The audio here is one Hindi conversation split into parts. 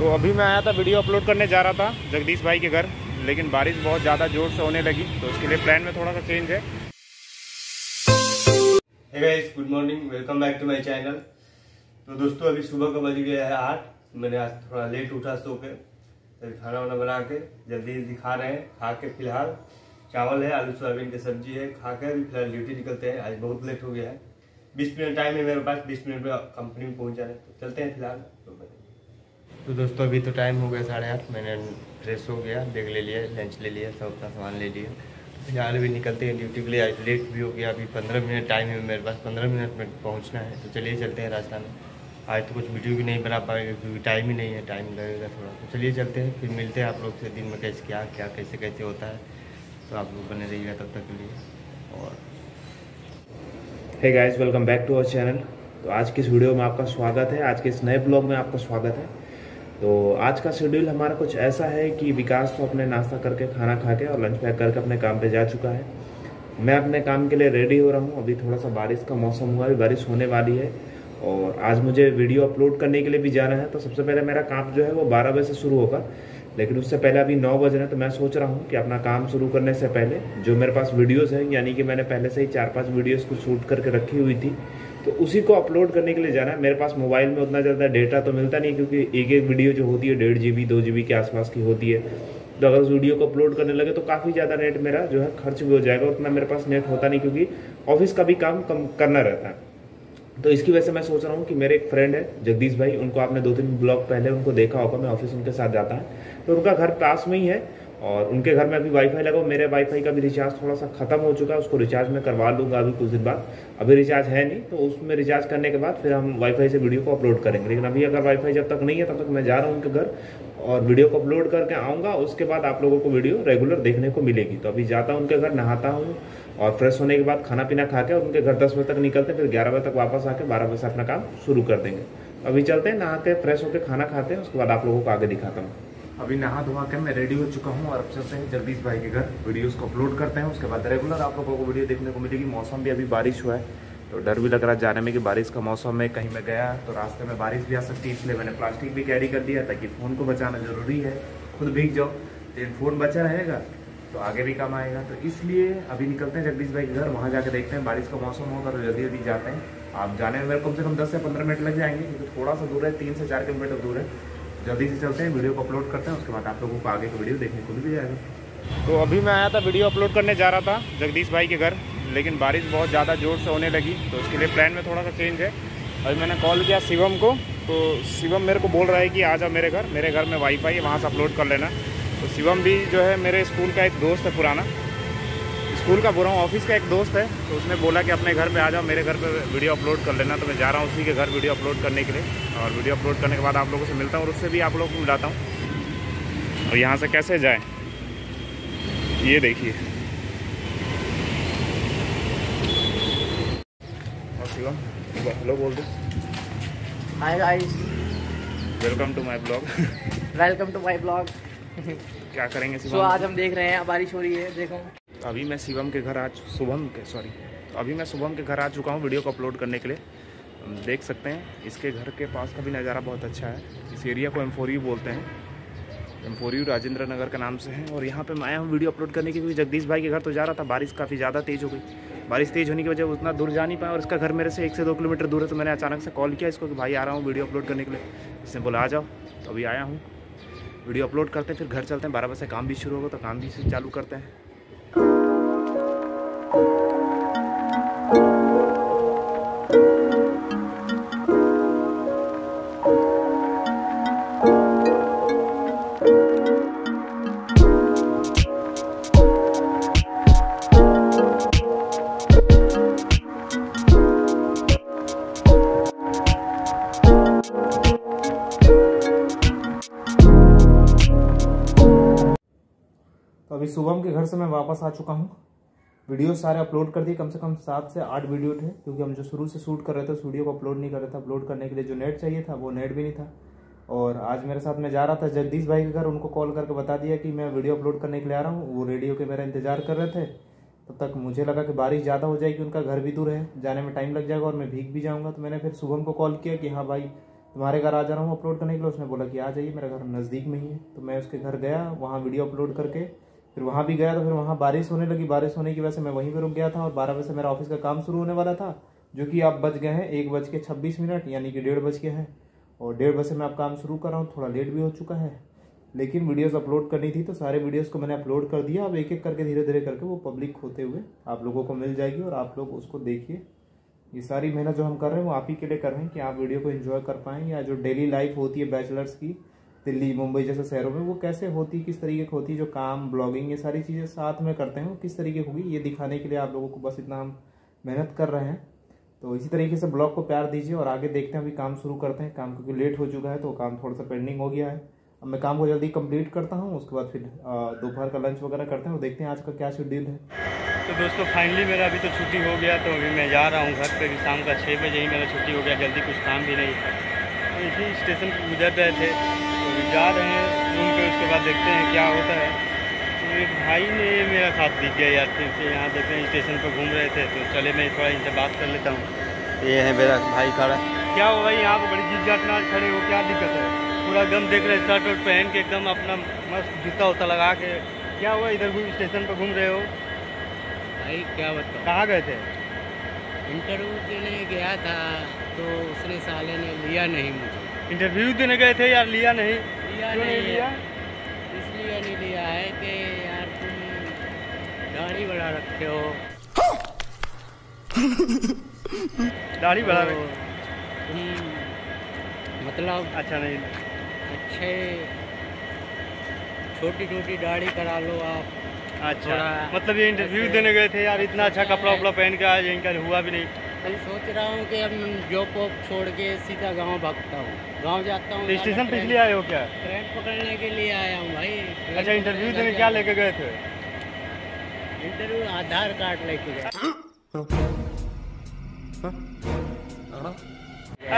तो अभी मैं आया था वीडियो अपलोड करने जा रहा था जगदीश भाई के घर, लेकिन बारिश बहुत ज़्यादा ज़ोर से होने लगी तो उसके लिए प्लान में थोड़ा सा चेंज है। Guys good morning welcome back to my channel तो दोस्तों, अभी सुबह का बज गया है आठ, मैंने आज थोड़ा लेट उठा सो के, फिर खाना वाना बना के जल्दी जल्दी खा रहे हैं, खा के फ़िलहाल चावल है, आलू, सोयाबीन की सब्ज़ी है, खा के अभी फ़िलहाल ड्यूटी निकलते हैं, आज बहुत लेट हो गया है। बीस मिनट टाइम है मेरे पास, बीस मिनट में कंपनी में पहुँच जाना है तो चलते हैं फ़िलहाल तो दोस्तों, अभी तो टाइम हो गया साढ़े आठ। मैंने फ्रेश हो गया बैग ले लिया लंच ले लिया, सब अपना सामान ले लिया। फ़िलहाल भी निकलते हैं ड्यूटी के लिए। आज लेट भी हो गया, अभी पंद्रह मिनट टाइम है मेरे पास। पंद्रह मिनट में पहुँचना है। तो चलिए चलते हैं रास्ता में। आज तो कुछ वीडियो भी नहीं बना पाएँगे क्योंकि टाइम ही नहीं है टाइम लगेगा थोड़ा। तो चलिए चलते हैं, फिर मिलते हैं आप लोग से दिन में कैसे, क्या क्या, कैसे कैसे होता है। तो आप लोग बने रहिएगा तब तक के लिए। और hey guys welcome back to our channel तो आज के इस वीडियो में आपका स्वागत है। आज के इस नए ब्लॉग में आपका स्वागत है। तो आज का शेड्यूल हमारा कुछ ऐसा है कि विकास तो अपने नाश्ता करके खाना खा के और लंच पैक करके अपने काम पे जा चुका है। मैं अपने काम के लिए रेडी हो रहा हूँ। अभी थोड़ा सा बारिश का मौसम हुआ है, बारिश होने वाली है और आज मुझे वीडियो अपलोड करने के लिए भी जाना है। तो सबसे पहले मेरा काम जो है वो बारह बजे से शुरू होगा, लेकिन उससे पहले अभी नौ बज रहे हैं तो मैं सोच रहा हूँ कि अपना काम शुरू करने से पहले जो मेरे पास वीडियोज़ हैं, यानी कि मैंने पहले से ही चार पाँच वीडियोज़ को शूट करके रखी हुई थी तो उसी को अपलोड करने के लिए जाना है। मेरे पास मोबाइल में उतना ज़्यादा डेटा तो मिलता नहीं क्योंकि एक एक वीडियो जो होती है, डेढ़ जी बी दो जी बी के आसपास की होती है। तो अगर उस वीडियो को अपलोड करने लगे तो काफ़ी ज़्यादा नेट मेरा जो है खर्च भी हो जाएगा उतना मेरे पास नेट होता नहीं, क्योंकि ऑफ़िस का भी काम कम करना रहता है। तो इसकी वजह से मैं सोच रहा हूँ कि मेरे एक फ्रेंड है, जगदीश भाई, उनको आपने दो तीन ब्लॉग पहले उनको देखा होगा, मैं ऑफ़िस उनके साथ जाता है। तो उनका घर पास में ही है और उनके घर में अभी वाईफाई लगा मेरे वाईफाई का भी रिचार्ज थोड़ा सा खत्म हो चुका है, उसको रिचार्ज मैं करवा लूँगा अभी कुछ दिन बाद। अभी रिचार्ज है नहीं तो उसमें रिचार्ज करने के बाद फिर हम वाईफाई से वीडियो को अपलोड करेंगे। लेकिन अभी अगर वाईफाई जब तक नहीं है, तब तक मैं जा रहा हूँ उनके घर और वीडियो को अपलोड करके आऊँगा, उसके बाद आप लोगों को वीडियो रेगुलर देखने को मिलेगी। तो अभी जाता हूँ उनके घर, नहाता हूँ और फ्रेश होने के बाद खाना पीना खा के उनके घर दस बजे तक निकलते फिर ग्यारह बजे तक वापस आके बारह बजे से अपना काम शुरू कर देंगे। अभी चलते हैं नहा के फ्रेश होकर खाना खाते हैं, उसके बाद आप लोगों को आगे दिखाता हूँ। अभी नहा धोवा के मैं रेडी हो चुका हूँ और अब चलते हैं जगदीश भाई के घर। वीडियोस को अपलोड करते हैं, उसके बाद रेगुलर आप लोगों को वीडियो देखने को मिलेगी। मौसम भी अभी बारिश हुआ है तो डर भी लग रहा है जाने में कि बारिश का मौसम है, कहीं मैं गया तो रास्ते में बारिश भी आ सकती है, इसलिए मैंने प्लास्टिक भी कैरी कर दिया, ताकि फ़ोन को बचाना ज़रूरी है। खुद भीग जाओ लेकिन फ़ोन बचा रहेगा तो आगे भी काम आएगा। तो इसलिए अभी निकलते हैं जगदीश भाई के घर, वहाँ जाकर देखते हैं बारिश का मौसम होगा तो जल्दी जल्दी जाते हैं। आप जाने में कम से कम दस से पंद्रह मिनट लग जाएँगे, क्योंकि थोड़ा सा दूर है, तीन से चार किलोमीटर दूर है। जल्दी से चलते हैं, वीडियो को अपलोड करते हैं, उसके बाद आप लोगों को आगे का वीडियो देखने को भी जाएगा। तो अभी मैं आया था, वीडियो अपलोड करने जा रहा था, जगदीश भाई के घर, लेकिन बारिश बहुत ज़्यादा ज़ोर से होने लगी तो उसके लिए प्लान में थोड़ा सा चेंज है। अभी मैंने कॉल किया शिवम को तो शिवम मेरे को बोल रहा है कि आ जाओ मेरे घर मेरे घर में वाईफाई है, वहाँ से अपलोड कर लेना। तो शिवम भी जो है मेरे स्कूल का एक दोस्त है पुराना स्कूल का बुरा ऑफ़िस का एक दोस्त है तो उसने बोला कि अपने घर पे आ जाओ मेरे घर पे वीडियो अपलोड कर लेना तो मैं जा रहा हूँ उसी के घर वीडियो अपलोड करने के लिए। और वीडियो अपलोड करने के बाद आप लोगों से मिलता हूँ और उससे भी आप लोगों को मिलाता हूँ। और यहाँ से कैसे जाए? ये देखिए। हेलो बोल दो। Hi guys welcome to my blog welcome to my blog क्या करेंगे सो शिवम? आज हम देख रहे हैं बारिश हो रही है देखो। अभी मैं शिवम के घर आ शुभम के सॉरी अभी मैं शुभम के घर आ चुका हूँ वीडियो को अपलोड करने के लिए। देख सकते हैं, इसके घर के पास का भी नज़ारा बहुत अच्छा है। इस एरिया को एम्फोरियो बोलते हैं। एम्फोरियो राजेंद्र नगर के नाम से है और यहाँ पे मैं आया हूँ वीडियो अपलोड करने के क्योंकि जगदीश भाई के घर तो जा रहा था, बारिश काफ़ी ज़्यादा तेज़ हो गई। बारिश तेज़ होने की वजह उतना दूर जा नहीं पाया और इसका घर मेरे से एक से दो किलोमीटर दूर है तो मैंने अचानक से कॉल किया इसको कि भाई आ रहा हूँ वीडियो अपलोड करने के लिए। इसने बोला, आ जाओ। तो अभी आया हूँ। वीडियो अपलोड करते हैं, फिर घर चलते हैं, बारह बजे काम भी शुरू होगा तो काम भी चालू करते हैं। तो अभी शुभम के घर से मैं वापस आ चुका हूँ। वीडियो सारे अपलोड कर दिए, कम से कम सात से आठ वीडियो थे, क्योंकि हम जो शुरू से शूट कर रहे थे, उस वीडियो को अपलोड नहीं कर रहे थे। अपलोड करने के लिए जो नेट चाहिए था, वो नेट भी नहीं था। और आज मेरे साथ मैं जा रहा था जगदीश भाई के घर, उनको कॉल करके बता दिया कि मैं वीडियो अपलोड करने के लिए आ रहा हूँ। वो रेडियो के मेरा इंतज़ार कर रहे थे। तब तक मुझे लगा कि बारिश ज़्यादा हो जाएगी, उनका घर भी दूर है, जाने में टाइम लग जाएगा और मैं भीग भी जाऊँगा। तो मैंने फिर शुभम को कॉल किया कि हाँ भाई, तुम्हारे घर आ जा रहा हूँ अपलोड करने के लिए। उसने बोला कि आ जाइए, मेरा घर नज़दीक में ही है। तो मैं उसके घर गया, वहाँ वीडियो अपलोड करके फिर वहाँ भी गया तो फिर वहाँ बारिश होने लगी। बारिश होने की वजह से मैं वहीं पर रुक गया था और बारह बजे से मेरा ऑफ़िस का काम शुरू होने वाला था, जो कि आप बज गए हैं एक बज के छब्बीस मिनट, यानी कि डेढ़ बज के हैं। और डेढ़ बजे से मैं अब काम शुरू कर रहा हूँ, थोड़ा लेट भी हो चुका है। लेकिन वीडियोस अपलोड करनी थी तो सारे वीडियोस को मैंने अपलोड कर दिया। अब एक एक करके धीरे धीरे करके वो पब्लिक होते हुए आप लोगों को मिल जाएगी और आप लोग उसको देखिए। ये सारी मेहनत जो हम कर रहे हैं वो आप ही के लिए कर रहे हैं कि आप वीडियो को इन्जॉय कर पाएँ या जो डेली लाइफ होती है बैचलर्स की दिल्ली, मुंबई जैसे शहरों में, वो कैसे होती, किस तरीके की होती, जो काम ब्लॉगिंग ये सारी चीज़ें साथ में करते हैं, वो किस तरीके होगी, ये दिखाने के लिए आप लोगों को बस इतना हम मेहनत कर रहे हैं। तो इसी तरीके से ब्लॉग को प्यार दीजिए और आगे देखते हैं, अभी काम शुरू करते हैं, काम क्योंकि लेट हो चुका है तो काम थोड़ा सा पेंडिंग हो गया है। अब मैं काम को जल्दी कंप्लीट करता हूँ, उसके बाद फिर दोपहर का लंच वगैरह करते हैं और देखते हैं आज का क्या शेड्यूल है। तो दोस्तों फाइनली मेरा अभी तो छुट्टी हो गया तो अभी मैं जा रहा हूँ घर पर भी शाम का छः बजे ही मेरा छुट्टी हो गया, जल्दी कुछ काम भी नहीं था। तो इसी स्टेशन पर गुजर रहे थे। जा रहे हैं रूम पे उसके बाद देखते हैं क्या होता है। तो एक भाई ने मेरा साथ दिख गया यार फिर से यहाँ देख रहे हैं स्टेशन पर घूम रहे थे तो चले मैं थोड़ा इनसे बात कर लेता हूँ। ये है मेरा भाई खड़ा। क्या हो भाई यहाँ पर बड़ी चीज़ जाट नाच खड़े हो क्या दिक्कत है? पूरा एकदम देख रहे शर्ट वर्ट पहन के एकदम अपना मस्त जूता उता लगा के। क्या हुआ इधर घूम स्टेशन पर घूम रहे हो? भाई क्या बताऊँ? कहाँ गए थे? इंटरव्यू देने गया था तो उसने साले ने लिया नहीं मुझे। इंटरव्यू देने गए थे यार लिया नहीं? क्यों नहीं नहीं लिया? इसलिए नहीं लिया है कि यार तुम दाढ़ी बढ़ा रखे हो। दाढ़ी बढ़ा तो तुम मतलब अच्छा नहीं। अच्छे छोटी छोटी दाढ़ी करा लो आप। अच्छा मतलब ये इंटरव्यू देने गए थे यार इतना अच्छा कपड़ा उपड़ा पहन के आज इनका हुआ भी नहीं। मैं सोच रहा हूँ कि अब जॉब वॉब छोड़ के सीधा गाँव भागता हूँ। गाँव जाता हूँ स्टेशन पे इसलिए आए हो क्या? ट्रेन पकड़ने के लिए आया हूँ भाई। अच्छा इंटरव्यू देने क्या लेके गए थे? इंटरव्यू आधार कार्ड लेके गया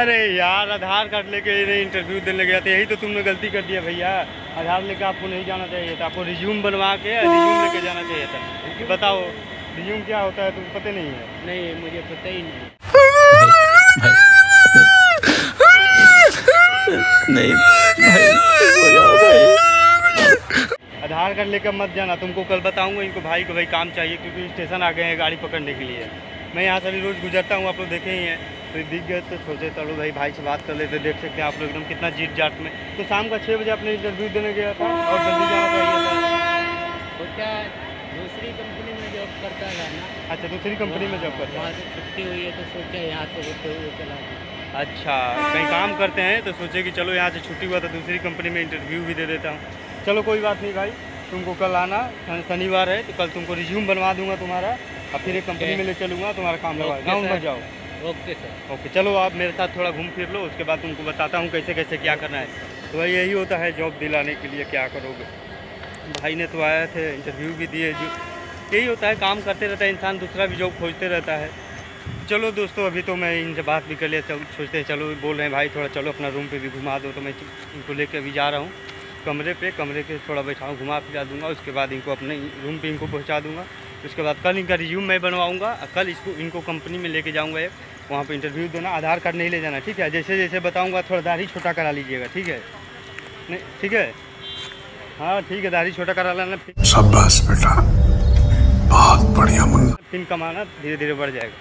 अरे यार आधार कार्ड लेके इंटरव्यू देने गया था। यही तो तुमने गलती कर दिया भैया। आधार लेके आपको नहीं जाना चाहिए था। आपको रिज्यूम बनवा के रिज्यूम लेके जाना चाहिए था। बताओ। रिज्यूम क्या होता है तुमको पता नहीं है? नहीं मुझे पता ही नहीं। नहीं आधार कार्ड लेकर मत जाना तुमको कल बताऊँगा इनको भाई को भाई काम चाहिए क्योंकि स्टेशन आ गए हैं गाड़ी पकड़ने के लिए। मैं यहाँ से अभी रोज़ गुजरता हूँ आप लोग देखे ही हैं। तो दिख गए तो सोचे चलो भाई भाई से बात कर लेते देख सकते हैं आप लोग एकदम कितना जीत जाट में। तो शाम का छः बजे अपने इंटरव्यू देने गया था और जल्दी जाना चाहिए था। दूसरी कंपनी जॉब करता था ना अच्छा दूसरी कंपनी में जॉब करता वहाँ से छुट्टी हुई है तो सोचा यहाँ से होते हुए चला अच्छा कहीं काम करते हैं तो सोचे कि चलो यहाँ से छुट्टी हुआ तो दूसरी कंपनी में इंटरव्यू भी दे देता हूँ। चलो कोई बात नहीं भाई तुमको कल आना शनिवार है तो कल तुमको रिज्यूम बनवा दूँगा तुम्हारा और फिर एक कंपनी में ले चलूँगा तुम्हारा काम लगा गाँव में। जाओ। ओके सर ओके चलो आप मेरे साथ थोड़ा घूम फिर लो उसके बाद तुमको बताता हूँ कैसे कैसे क्या करना है। तो भाई यही होता है जॉब दिलाने के लिए क्या करोगे। भाई ने तो आए थे इंटरव्यू भी दिए जो यही होता है, काम करते रहता है इंसान, दूसरा भी जॉब खोजते रहता है। चलो दोस्तों, अभी तो मैं इनसे बात भी कर लिया सोचते हैं, चलो बोल रहे हैं, भाई, थोड़ा चलो अपना रूम पे भी घुमा दो। तो मैं इनको लेके अभी जा रहा हूँ, कमरे पे, कमरे के थोड़ा बैठाऊँ, घुमा फिरा दूँगा, उसके बाद इनको अपने रूम पे इनको पहुँचा दूँगा। उसके बाद कल इनका रिज्यूम मैं बनवाऊँगा, कल इसको, इनको कंपनी में लेके जाऊँगा एक, वहाँ पर इंटरव्यू देना, आधार कार्ड नहीं ले जाना, ठीक है? जैसे जैसे बताऊँगा, थोड़ा दाढ़ी छोटा करा लीजिएगा, ठीक है? नहीं, ठीक है? हाँ ठीक है, दाढ़ी छोटा करा लेना बेटा। बहुत बढ़िया मुन्ना फिर कमाना धीरे धीरे बढ़ जाएगा।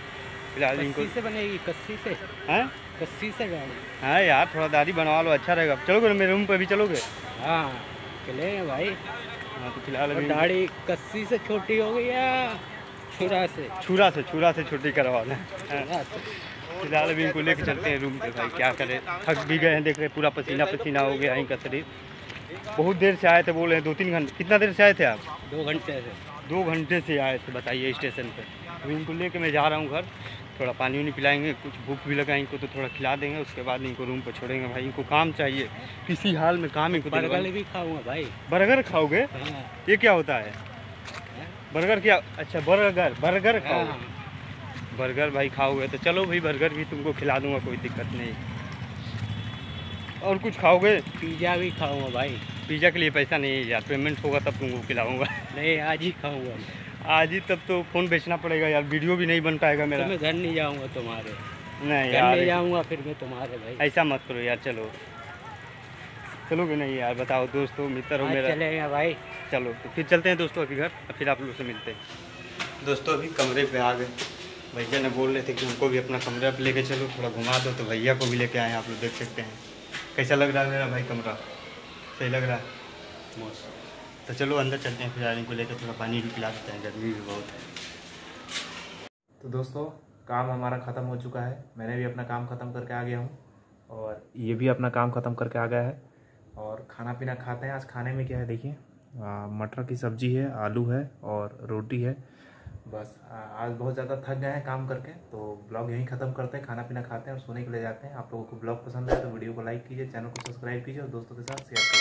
फ़िलहाल इनको से बनेगी कस्सी से? हैं? कस्सी से गाड़ी? हाँ यार थोड़ा दाढ़ी बनवा लो अच्छा रहेगा। चलोगे ना मेरे रूम पे भी चलोगे? हाँ चलेंगे भाई। हाँ तो फ़िलहाल दाढ़ी कस्सी से छोटी हो गई या छुरा से? छुरा से छुरा से छुट्टी करवाना है छुरा से। फ़िलहाल अभी इनको लेके चलते हैं रूम पे भाई क्या करें? थक भी गए हैं देख रहे पूरा पसीना पसीना हो गया इनका शरीर। बहुत देर से आए थे बोल रहे हैं दो तीन घंटे कितना देर से आए थे आप? दो घंटे से। दो घंटे से आए थे बताइए स्टेशन पे। अभी इनको लेके मैं जा रहा हूँ घर। थोड़ा पानी वानी पिलाएँगे कुछ भूख भी लगा इनको तो थोड़ा खिला देंगे उसके बाद इनको रूम पर छोड़ेंगे। भाई इनको काम चाहिए। किसी हाल में काम इनको बर्गर भी खाऊँगा भाई। बर्गर खाओगे? हाँ। ये क्या होता है? बर्गर क्या? अच्छा बर्गर बर्गर खाओगे? हाँ बर्गर भाई खाओगे तो चलो भाई बर्गर भी तुमको खिला दूँगा कोई दिक्कत नहीं। और कुछ खाओगे? पिज़्ज़ा भी खाऊँगा भाई। पिज़्ज़ा के लिए पैसा नहीं है यार पेमेंट होगा तब तुमको खिलाऊँगा। नहीं आज ही खाऊँगा। आज ही तब तो फ़ोन बेचना पड़ेगा यार वीडियो भी नहीं बन पाएगा तो मेरा। मैं घर नहीं जाऊँगा तुम्हारे। नहीं घर यार। ले जाऊँगा फिर मैं तुम्हारे भाई। ऐसा मत करो यार चलो। चलो चलोगे नहीं यार बताओ दोस्तों मित्र हो मेरा। चलेगा भाई। चलो तो फिर चलते हैं दोस्तों अभी घर फिर आप लोग से मिलते हैं। दोस्तों अभी कमरे पे आ गए। भैया ने बोल रहे थे कि हमको भी अपना कमरा पे लेके चलो थोड़ा घुमा दो तो भैया को भी लेके आए आप लोग देख सकते हैं। कैसा लग रहा है मेरा भाई कमरा? सही लग रहा है। मस्त। तो चलो अंदर चलते हैं फिर आने को लेकर थोड़ा पानी भी पिला देते हैं गर्मी भी बहुत है। तो दोस्तों काम हमारा ख़त्म हो चुका है। मैंने भी अपना काम ख़त्म करके आ गया हूँ और ये भी अपना काम ख़त्म करके आ गया है। और खाना पीना खाते हैं। आज खाने में क्या है देखिए? मटर की सब्ज़ी है आलू है और रोटी है। बस आ, आज बहुत ज़्यादा थक गए हैं काम करके तो ब्लॉग यहीं ख़त्म करते हैं। खाना पीना खाते हैं और सोने के लिए जाते हैं। आप लोगों को ब्लॉग पसंद आए तो वीडियो को लाइक कीजिए चैनल को सब्सक्राइब कीजिए और दोस्तों के साथ शेयर कर दीजिए